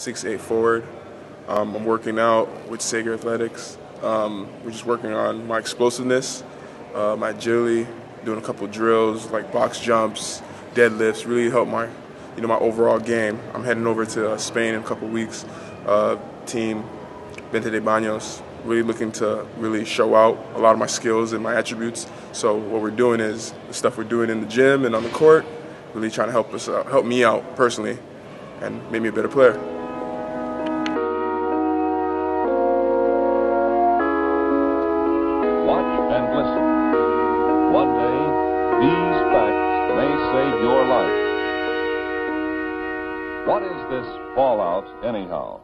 6'8 forward. Um, I'm working out with Seager Athletics. Um, we're just working on my explosiveness, uh, my agility, doing a couple drills like box jumps, deadlifts, really help my, you know, my overall game. I'm heading over to uh, Spain in a couple weeks. Uh, team Venta de Baños, really looking to really show out a lot of my skills and my attributes. So what we're doing is the stuff we're doing in the gym and on the court, really trying to help us out, help me out personally, and make me a better player. What is this fallout, anyhow?